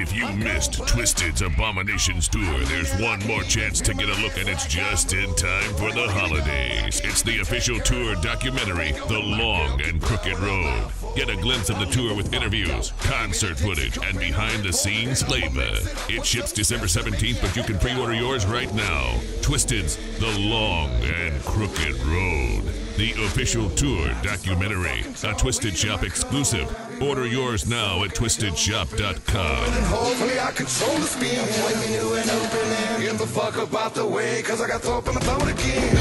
If you missed Twiztid's Abominations tour, there's one more chance to get a look, and it's just in time for the holidays. It's the official tour documentary, The Long and Crooked Road. Get a glimpse of the tour with interviews, concert footage, and behind the scenes flavor. It ships December 17th, but you can pre order yours right now. Twiztid's The Long and Crooked Road. The official tour documentary, a Twiztid Shop exclusive. Order yours now at twiztidshop.com. Hopefully I control the opening. Give fuck about the way, cause I got my throat again.